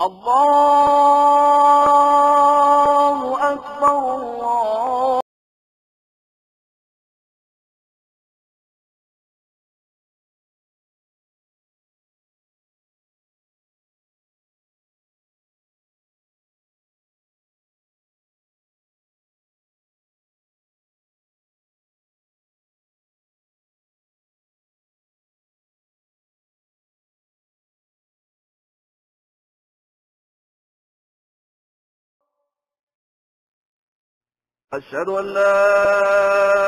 الله أشهد أن لا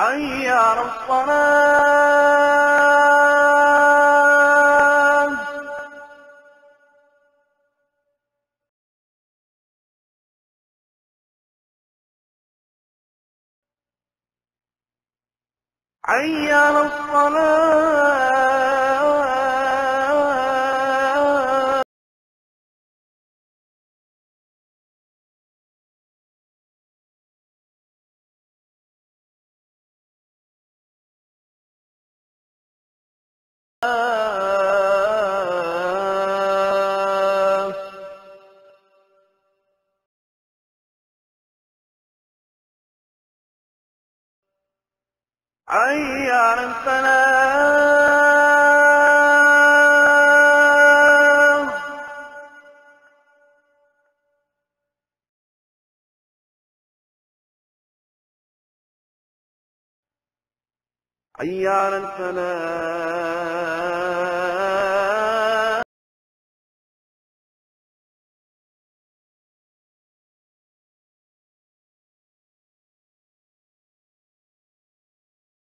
على الصلاة على الصلاة على الفلاح على الفلاح